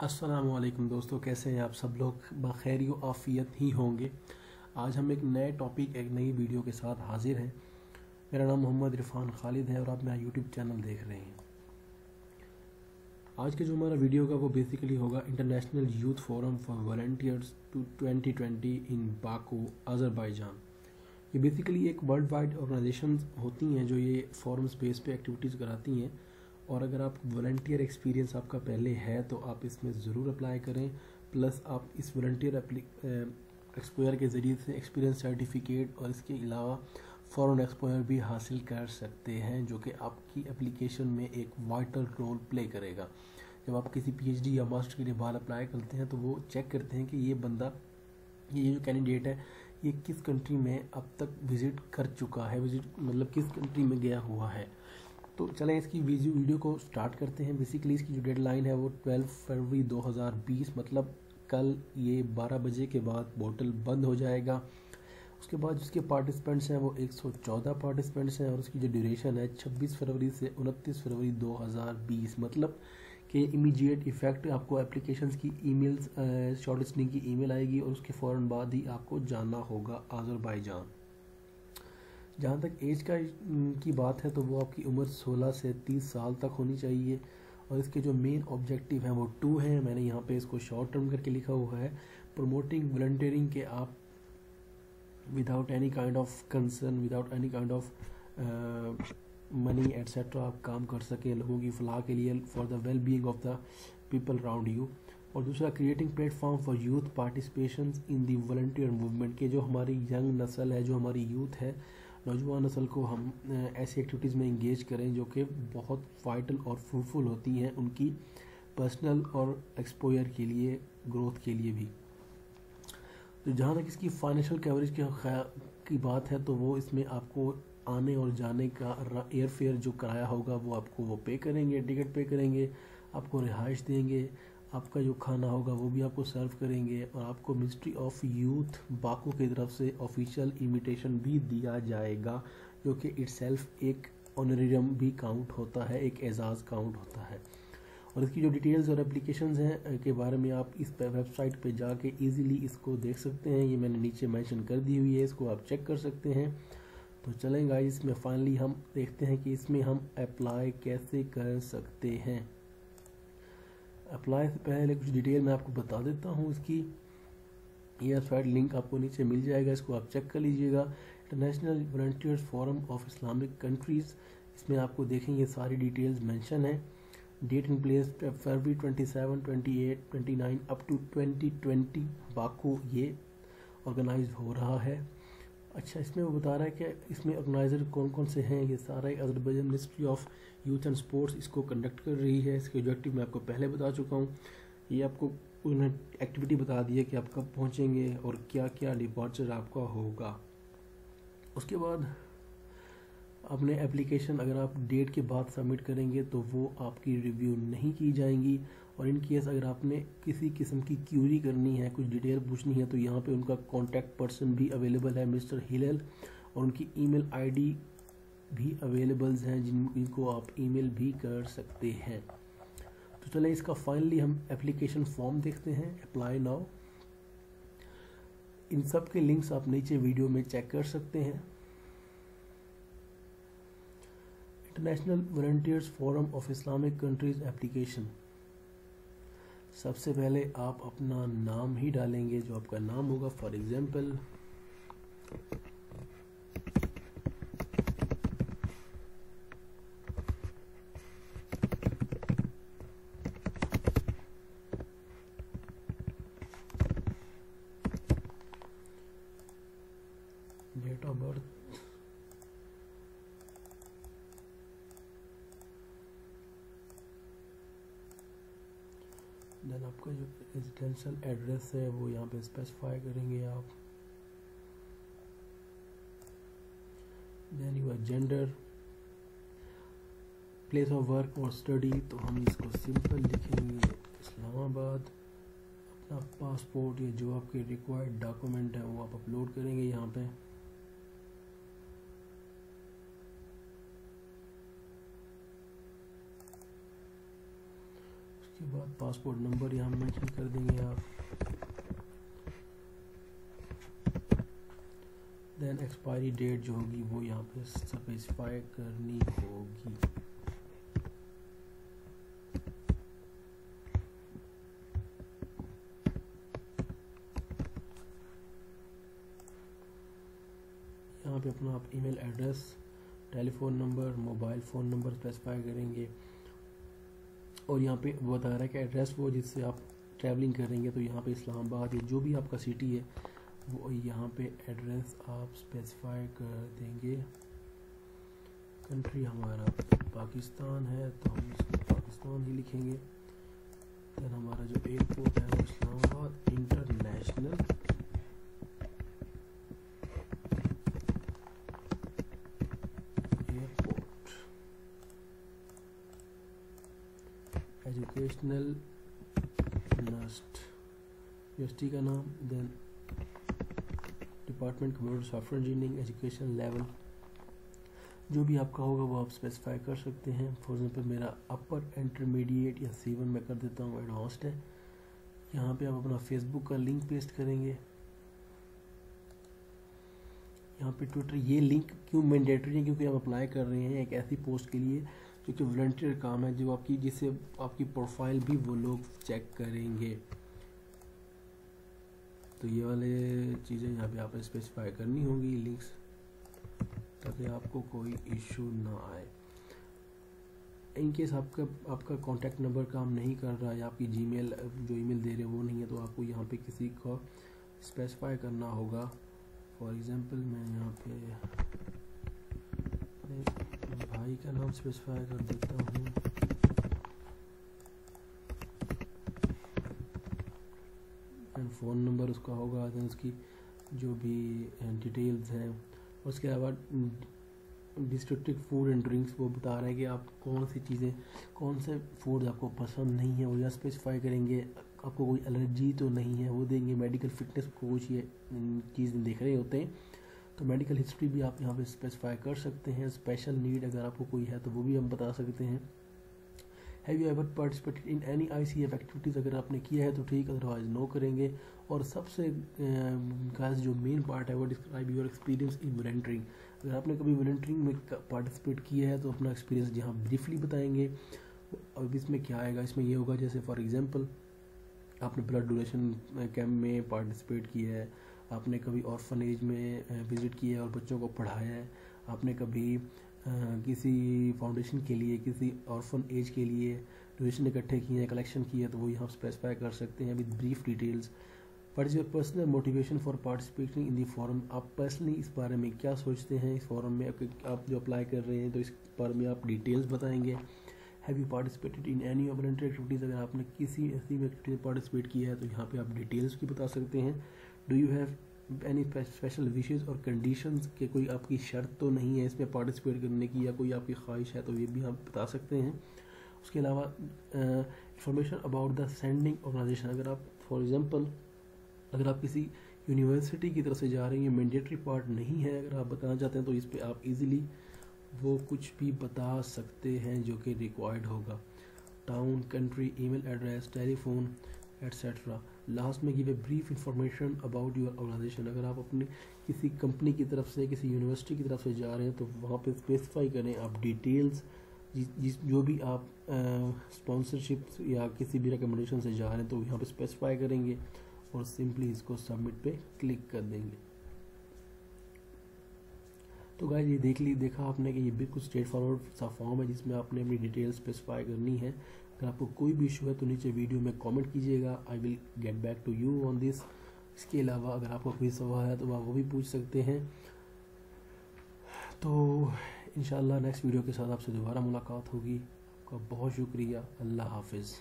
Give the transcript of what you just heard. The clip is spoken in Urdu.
السلام علیکم دوستو، کیسے ہیں آپ سب لوگ؟ بخیر و آفیت ہی ہوں گے۔ آج ہم ایک نئے ٹاپک ایک نئی ویڈیو کے ساتھ حاضر ہیں۔ میرا نام محمد عرفان خالد ہے اور آپ میرا یوٹیوب چینل دیکھ رہے ہیں۔ آج کے جو ہمارا ویڈیو کا، وہ بیسیکلی ہوگا international youth forum for volunteers to twenty twenty in Baku Azerbaijan یہ بیسیکلی ایک ورلڈ وائڈ آرگنائزیشنز ہوتی ہیں جو یہ فورم اسپیس پہ ایکٹیویٹیز کراتی ہیں۔ اور اگر آپ والنٹیئر ایکسپیرینس آپ کا پہلے ہے تو آپ اس میں ضرور اپلائی کریں۔ پلس آپ اس والنٹیئر ایکسپوئر کے ذریعے سے ایکسپیرینس سرٹیفکیٹ اور اس کے علاوہ فورن ایکسپوئر بھی حاصل کر سکتے ہیں، جو کہ آپ کی اپلیکیشن میں ایک وائٹل رول پلے کرے گا۔ جب آپ کسی پی ایچ ڈی یا ماسٹر کے لیے بال اپلائی کرتے ہیں تو وہ چیک کرتے ہیں کہ یہ بندہ، یہ جو کینڈیڈیٹ ہے، یہ کس کنٹری میں اب تک وزٹ کر چکا ہے وزٹ مطلب کس کنٹری میں گیا ہوا ہے۔ تو چلیں اس کی ویزیو ویڈیو کو سٹارٹ کرتے ہیں۔ بیسیکلی اس کی جو ڈیڈ لائن ہے وہ ٹویلو فروری دو ہزار بیس مطلب کل یہ بارہ بجے کے بعد بوٹل بند ہو جائے گا۔ اس کے بعد جس کے پارٹیسپینٹس ہیں وہ ایک سو چودہ پارٹیسپینٹس ہیں اور اس کی جو ڈیوریشن ہے چھبیس فروری سے انتیس فروری دو ہزار بیس۔ مطلب کہ امیجیٹ ایفیکٹ آپ کو اپلیکیشنز کی ای میلز شارٹ لسٹنگ کی ای میل آئے گی اور اس کے فوراً بعد ہی آپ کو جانا ہوگا آذر بائی جان جہاں تک ایج کا کی بات ہے تو وہ آپ کی عمر سولہ سے تیس سال تک ہونی چاہیے۔ اور اس کے جو مین آبجیکٹو ہیں وہ ٹو ہیں۔ میں نے یہاں پہ اس کو شارٹ ٹرم کر کے لکھا ہوا ہے۔ پروموٹنگ ولنٹیئرنگ کے آپ without any kind of concern without any kind of money etcetera آپ کام کر سکیں لوگوں کی فلاح کے لیے for the well being of the people round you اور دوسرا creating platform for youth participation in the volunteer movement کے جو ہماری ینگ نسل ہے، جو ہماری یوتھ ہے نوجوان نسل کو ہم ایسی ایکٹیویٹیز میں انگیج کریں جو کہ بہت وائٹل اور فروٹفل ہوتی ہیں ان کی پرسنل اور ایکسپوئر کے لیے گروتھ کے لیے بھی۔ تو جہاں تک اس کی فائنینشیل کوریج کے کی بات ہے، تو وہ اس میں آپ کو آنے اور جانے کا ایئر فیئر جو کرایہ ہوگا، وہ آپ کو وہ پے کریں گے ٹکٹ پے کریں گے، آپ کو رہائش دیں گے آپ کا جو کھانا ہوگا وہ بھی آپ کو سرو کریں گے اور آپ کو منسٹری آف یوتھ باکو کی طرف سے آفیشیل انویٹیشن بھی دیا جائے گا، جو کہ اٹ سیلف ایک آنریرم بھی کاؤنٹ ہوتا ہے، ایک اعزاز کاؤنٹ ہوتا ہے۔ اور اس کی جو ڈیٹیلز اور اپلیکیشنز ہیں کے بارے میں آپ اس ویب سائٹ پہ جا کے ایزیلی اس کو دیکھ سکتے ہیں۔ یہ میں نے نیچے مینشن کر دی ہوئی ہے، اس کو آپ چیک کر سکتے ہیں۔ تو چلیں گا اس میں فائنلی ہم دیکھتے ہیں کہ اس میں ہم اپلائی کیسے کر سکتے ہیں۔ اپلائی سے پہلے کچھ ڈیٹیل میں آپ کو بتا دیتا ہوں اس کی۔ یہ سائٹ لنک آپ کو نیچے مل جائے گا، اس کو آپ چیک کر لیجیے گا۔ International volunteers forum of Islamic countries اس میں آپ کو دیکھیں یہ ساری ڈیٹیلز مینشن ہیں۔ Date and place February twenty seven twenty eight twenty nine up to twenty twenty Baku یہ آرگنائز ہو رہا ہے۔ اچھا اس میں وہ بتا رہا ہے کہ اس میں آرگنائزر کون کون سے ہیں؟ یہ سارا Azerbaijan ministry of youth and sports اس کو کنڈکٹ کر رہی ہے۔ اس کے آبجیکٹیو میں آپ کو پہلے بتا چکا ہوں۔ یہ آپ کو انہیں ایکٹیویٹی بتا دی ہے کہ آپ کب پہنچیں گے اور کیا کیا ڈپارچر آپ کا ہوگا۔ اس کے بعد اپنے اپلیکیشن اگر آپ ڈیٹ کے بعد سبمٹ کریں گے تو وہ آپ کی ریویو نہیں کی جائیں گی۔ اور ان کیس اگر آپ نے کسی قسم کی کیوری کرنی ہے، کچھ ڈیٹیل پوچھنی ہے، تو یہاں پہ ان کا کانٹیکٹ پرسن بھی اویلیبل ہے مسٹر ہیلل اور ان کی ای میل آئی ڈی بھی اویلیبلز ہیں، جن کو آپ ای میل بھی کر سکتے ہیں۔ تو چلیں اس کا فائنلی ہم اپلیکیشن فارم دیکھتے ہیں اپلائی ناؤ ان سب کے لنکس آپ نیچے ویڈیو میں چیک کر سکتے ہیں۔ International volunteers forum of Islamic countries application سب سے پہلے آپ اپنا نام ہی ڈالیں گے جو آپ کا نام ہوگا. For example date of birth then آپ کا جو ریزیڈینشل ایڈریس ہے وہ یہاں پہ اسپیسیفائی کریں گے آپ then your gender place of work اور اسٹڈی تو ہم اس کو سمپل لکھیں گے اسلام آباد اپنا پاسپورٹ یا جو آپ کے ریکوائرڈ ڈاکومنٹ ہے وہ آپ اپلوڈ کریں گے یہاں پہ بعد پاسپورٹ نمبر یہاں مینشن کر دیں گے آپ۔ دین ایکسپائری ڈیٹ جو ہوگی وہ یہاں پہ اسپیسیفائی کرنی ہوگی۔ یہاں پہ اپنا آپ email address telephone number mobile phone number specify کریں گے۔ اور یہاں پہ بتا رہا ہے کہ ایڈریس وہ جس سے آپ ٹریولنگ کریں گے تو یہاں پہ اسلام آباد یا جو بھی آپ کا سٹی ہے، وہ یہاں پہ ایڈریس آپ اسپیسیفائی کر دیں گے۔ کنٹری ہمارا پاکستان ہے، تو ہم اس کو پاکستان ہی لکھیں گے۔ دین ہمارا جو ایئرپورٹ ہے وہ Islamabad international airport educational NUST university کا نام then department computer software engineering education level جو بھی آپ کا ہوگا وہ آپ اسپیسیفائی کر سکتے ہیں. فار ایگزامپل میرا اپر انٹرمیڈیٹ یا سی ون میں کر دیتا ہوں. ایڈوانسڈ ہے. یہاں پہ آپ اپنا فیس بک کا لنک پیسٹ کریں گے. یہاں پہ ٹویٹر یہ لنک کیوں مینڈیٹری ہے؟ کیونکہ آپ اپلائی کر رہے ہیں ایک ایسی پوسٹ کے لیے جو کہ والنٹیئر کام ہے، جو آپ کی جس سے آپ کی پروفائل بھی وہ لوگ چیک کریں گے۔ تو یہ والے چیزیں یہاں پہ آپ نے اسپیسیفائی کرنی ہوں گی لنکس تاکہ آپ کو کوئی ایشو نہ آئے۔ ان کیس آپ کا آپ کا کانٹیکٹ نمبر کام نہیں کر رہا یا آپ کی جی میل جو ای میل دے رہے وہ نہیں ہے، تو آپ کو یہاں پہ کسی کو اسپیسیفائی کرنا ہوگا۔ فار ایگزامپل میں یہاں پہ بھائی کا نام اسپیسیفائی کر دیتا ہوں۔ فون نمبر اس کا ہوگا دین اس کی جو بھی eh, ڈیٹیلز ہیں۔ اس کے علاوہ ڈسٹرکٹ فوڈ اینڈ ڈرنکس وہ بتا رہے ہیں کہ آپ کون سی چیزیں، کون سے فوڈ آپ کو پسند نہیں ہیں، وہ یا اسپیسیفائی کریں گے، آپ کو کوئی الرجی تو نہیں ہے، وہ دیں گے میڈیکل فٹنس کو کچھ یہ چیزیں دیکھ رہے ہوتے ہیں۔ تو میڈیکل ہسٹری بھی آپ یہاں پہ اسپیسیفائی کر سکتے ہیں۔ اسپیشل نیڈ اگر آپ کو کوئی ہے تو وہ بھی ہم بتا سکتے ہیں۔ Have you ever participate in any I C F activities اگر آپ نے کیا ہے تو ٹھیک ادروائز نو کریں گے۔ اور سب سے خاص جو مین پارٹ ہے، وہ describe your experience in volunteering اگر آپ نے کبھی والنٹرنگ میں پارٹیسپیٹ کیا ہے تو اپنا ایکسپیرینس جہاں بریفلی بتائیں گے۔ اب اس میں کیا آئے گا؟ اس میں یہ ہوگا، جیسے فار ایگزامپل آپ نے بلڈ ڈونیشن کیمپ میں پارٹیسپیٹ کیا ہے۔ آپ نے کبھی آرفن ایج میں وزٹ کیا ہے اور بچوں کو پڑھایا ہے؟ آپ نے کبھی کسی فاؤنڈیشن کے لیے، کسی آرفن ایج کے لیے ڈونیشن اکٹھے کیے ہیں کلیکشن کیے ہیں، تو وہ یہاں اسپیسیفائی کر سکتے ہیں with brief details what is your personal motivation for participating in the form آپ پرسنلی اس بارے میں کیا سوچتے ہیں؟ اس فارم میں آپ جو اپلائی کر رہے ہیں، تو اس بارے میں آپ ڈیٹیلس بتائیں گے. Have you participated in any voluntary activities اگر آپ نے کسی ایسی ایکٹیویٹی پارٹیسپیٹ کیا ہے، تو یہاں پہ آپ ڈیٹیلس بھی بتا سکتے ہیں. Do you have any special wishes or conditions کہ کوئی آپ کی شرط تو نہیں ہے اس میں پارٹیسپیٹ کرنے کی یا کوئی آپ کی خواہش ہے تو یہ بھی آپ بتا سکتے ہیں۔ اس کے علاوہ information about the sending organization اگر آپ فار ایگزامپل اگر آپ کسی یونیورسٹی کی طرف سے جا رہے ہیں مینڈیٹری پارٹ نہیں ہے، اگر آپ بتانا چاہتے ہیں تو اس پہ آپ ایزیلی وہ کچھ بھی بتا سکتے ہیں جو کہ ریکوائرڈ ہوگا۔ Town country email address telephone etcetera last میں give a brief information about your organization اگر آپ اپنے کسی کمپنی کی طرف سے، کسی یونیورسٹی کی طرف سے جا رہے ہیں، تو وہاں پہ اسپیسیفائی کریں آپ ڈیٹیلس جس جو بھی آپ اسپانسرشپ یا کسی بھی ریکمنڈیشن سے جا رہے ہیں، تو یہاں پہ اسپیسیفائی کریں گے اور سمپلی اس کو سبمٹ پہ کلک کر دیں گے۔ تو گائز یہ دیکھ لی، دیکھا آپ نے کہ یہ بالکل اسٹریٹ فارورڈ سا فارم ہے جس میں آپ نے اپنی ڈیٹیل اسپیسیفائی کرنی ہے۔ اگر آپ کو کوئی بھی ایشو ہے تو نیچے ویڈیو میں کامنٹ کیجیے گا. I will get back to you on this اس کے علاوہ اگر آپ کو کوئی سوال ہے تو آپ وہ بھی پوچھ سکتے ہیں. تو انشاءاللہ نیکسٹ ویڈیو کے ساتھ آپ سے دوبارہ ملاقات ہوگی. آپ کا بہت شکریہ. اللہ حافظ.